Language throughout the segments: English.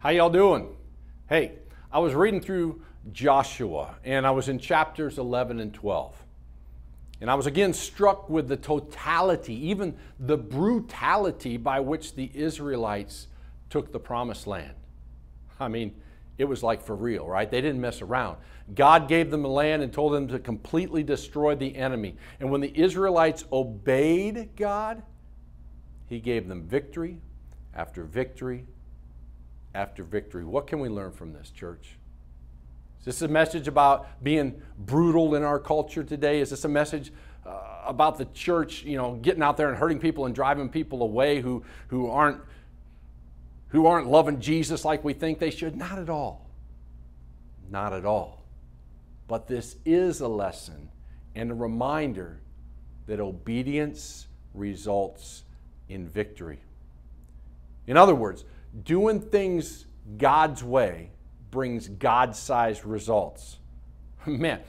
How y'all doing? Hey, I was reading through Joshua and I was in chapters 11 and 12. And I was again struck with the totality, even the brutality by which the Israelites took the promised land. I mean, it was like for real, right? They didn't mess around. God gave them the land and told them to completely destroy the enemy. And when the Israelites obeyed God, He gave them victory after victory after victory. What can we learn from this, church? Is this a message about being brutal in our culture today? Is this a message uh, about the church, you know, getting out there and hurting people and driving people away who, who aren't who aren't loving Jesus like we think they should? Not at all. Not at all. But this is a lesson and a reminder that obedience results in victory. In other words, doing things God's way brings God sized results. Man,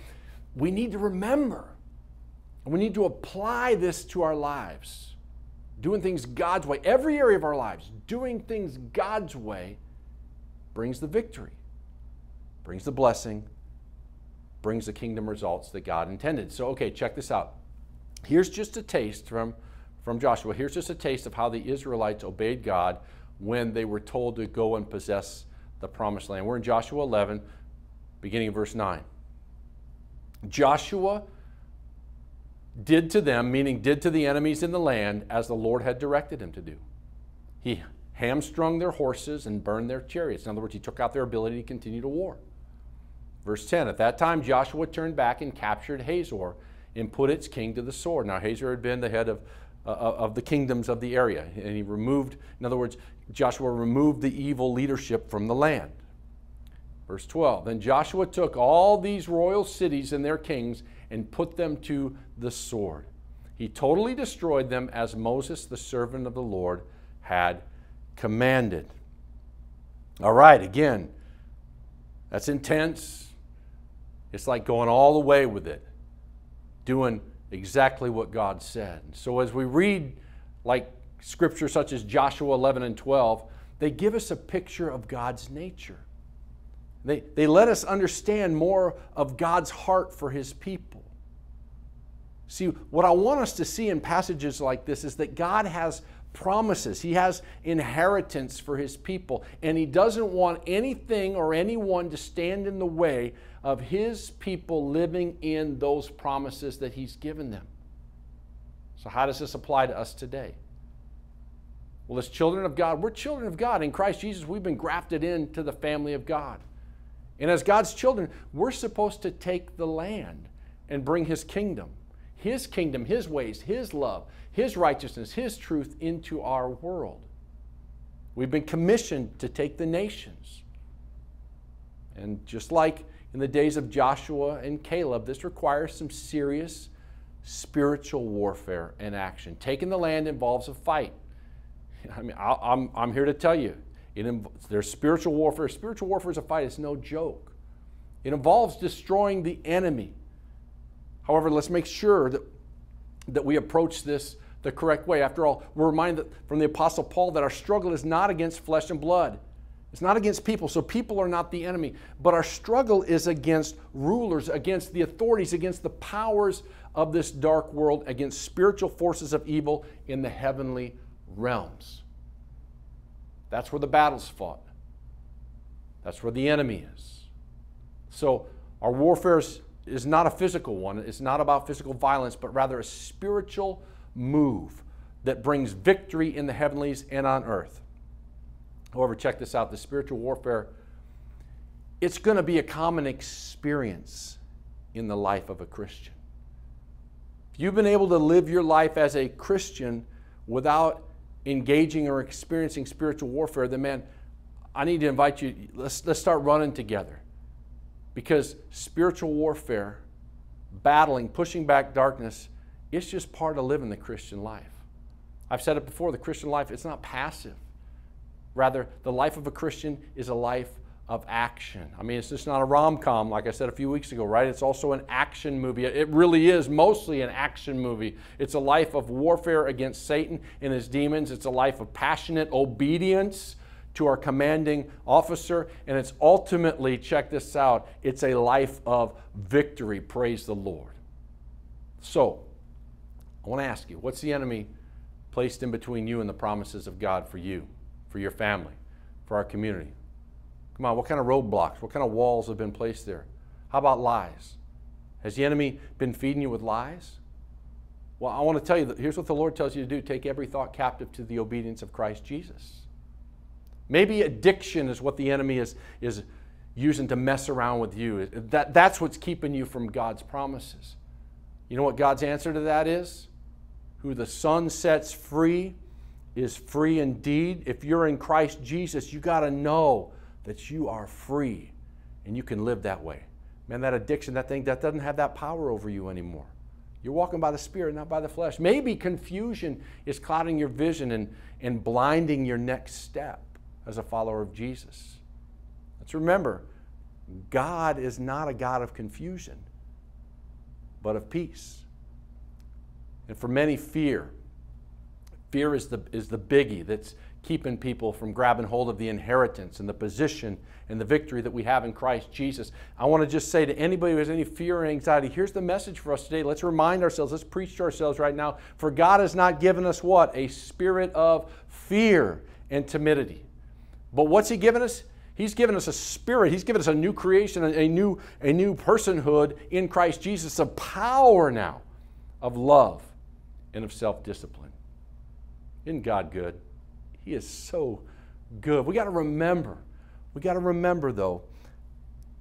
we need to remember, we need to apply this to our lives. Doing things God's way, every area of our lives, doing things God's way brings the victory, brings the blessing, brings the kingdom results that God intended. So, okay, check this out. Here's just a taste from, from Joshua. Here's just a taste of how the Israelites obeyed God when they were told to go and possess the promised land. We're in Joshua 11, beginning of verse 9. Joshua did to them, meaning did to the enemies in the land, as the Lord had directed him to do. He hamstrung their horses and burned their chariots. In other words, he took out their ability to continue to war. Verse 10 At that time, Joshua turned back and captured Hazor and put its king to the sword. Now, Hazor had been the head of, uh, of the kingdoms of the area, and he removed, in other words, Joshua removed the evil leadership from the land. Verse 12 Then Joshua took all these royal cities and their kings and put them to the sword. He totally destroyed them as Moses, the servant of the Lord, had commanded. All right, again, that's intense. It's like going all the way with it, doing exactly what God said. So as we read, like scripture such as Joshua 11 and 12, they give us a picture of God's nature. They, they let us understand more of God's heart for His people. See, what I want us to see in passages like this is that God has promises, He has inheritance for His people, and He doesn't want anything or anyone to stand in the way of His people living in those promises that He's given them. So, how does this apply to us today? Well, as children of God, we're children of God. In Christ Jesus, we've been grafted into the family of God. And as God's children, we're supposed to take the land and bring His kingdom, His kingdom, His ways, His love, His righteousness, His truth into our world. We've been commissioned to take the nations. And just like in the days of Joshua and Caleb, this requires some serious spiritual warfare and action. Taking the land involves a fight. I mean, I, am I'm, here to tell you, it, there's spiritual warfare. Spiritual warfare is a fight, it's no joke. It involves destroying the enemy. However, let's make sure that, that we approach this the correct way. After all, we're reminded from the Apostle Paul that our struggle is not against flesh and blood. It's not against people, so people are not the enemy. But our struggle is against rulers, against the authorities, against the powers of this dark world, against spiritual forces of evil in the heavenly realms. That's where the battle's fought. That's where the enemy is. So our warfare is, is not a physical one. It's not about physical violence, but rather a spiritual move that brings victory in the heavenlies and on earth. However, check this out the spiritual warfare, it's going to be a common experience in the life of a Christian. If you've been able to live your life as a Christian without engaging or experiencing spiritual warfare, then man, I need to invite you, let's, let's start running together. Because spiritual warfare, battling, pushing back darkness, it's just part of living the Christian life. I've said it before the Christian life, it's not passive. Rather, the life of a Christian is a life of action. I mean, it's just not a rom com, like I said a few weeks ago, right? It's also an action movie. It really is mostly an action movie. It's a life of warfare against Satan and his demons, it's a life of passionate obedience to our commanding officer, and it's ultimately, check this out, it's a life of victory. Praise the Lord. So, I want to ask you what's the enemy placed in between you and the promises of God for you, for your family, for our community? Come on, what kind of roadblocks, what kind of walls have been placed there? How about lies? Has the enemy been feeding you with lies? Well, I want to tell you that here's what the Lord tells you to do take every thought captive to the obedience of Christ Jesus. Maybe addiction is what the enemy is, is using to mess around with you. That, that's what's keeping you from God's promises. You know what God's answer to that is? Who the Son sets free is free indeed. If you're in Christ Jesus, you got to know that you are free and you can live that way. Man, that addiction, that thing, that doesn't have that power over you anymore. You're walking by the Spirit, not by the flesh. Maybe confusion is clouding your vision and, and blinding your next step as a follower of Jesus. Let's remember, God is not a God of confusion, but of peace. And for many, fear. Fear is the, is the biggie that's keeping people from grabbing hold of the inheritance and the position and the victory that we have in Christ Jesus. I want to just say to anybody who has any fear or anxiety, here's the message for us today. Let's remind ourselves, let's preach to ourselves right now. For God has not given us what? A spirit of fear and timidity. But what's He given us? He's given us a spirit. He's given us a new creation, a new, a new personhood in Christ Jesus, a power now of love and of self discipline. Isn't God good? He is so good. We got to remember, we got to remember, though,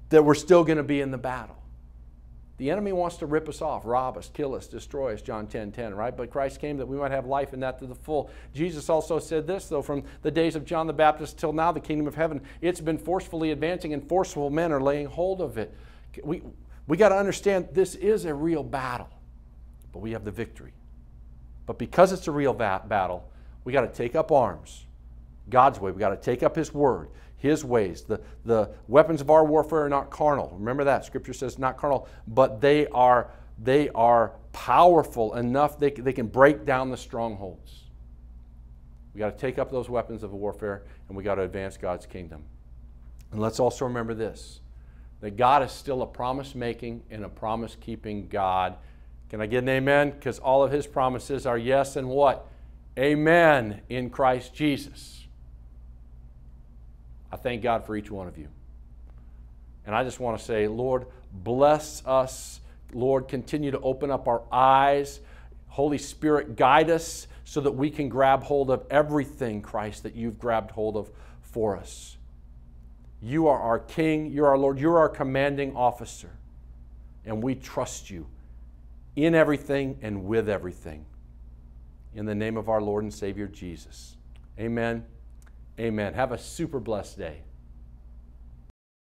that we're still going to be in the battle. The enemy wants to rip us off, rob us, kill us, destroy us, John 10 10, right? But Christ came that we might have life and that to the full. Jesus also said this, though, from the days of John the Baptist till now, the kingdom of heaven, it's been forcefully advancing, and forceful men are laying hold of it. We, we got to understand this is a real battle, but we have the victory. But because it's a real battle, we got to take up arms God's way. We got to take up His word, His ways. The, the weapons of our warfare are not carnal. Remember that. Scripture says not carnal, but they are, they are powerful enough they, they can break down the strongholds. We got to take up those weapons of warfare and we got to advance God's kingdom. And let's also remember this that God is still a promise making and a promise keeping God. Can I get an amen? Because all of his promises are yes and what? Amen in Christ Jesus. I thank God for each one of you. And I just want to say, Lord, bless us. Lord, continue to open up our eyes. Holy Spirit, guide us so that we can grab hold of everything, Christ, that you've grabbed hold of for us. You are our King, you're our Lord, you're our commanding officer. And we trust you in everything and with everything in the name of our Lord and Savior Jesus. Amen. Amen. Have a super blessed day.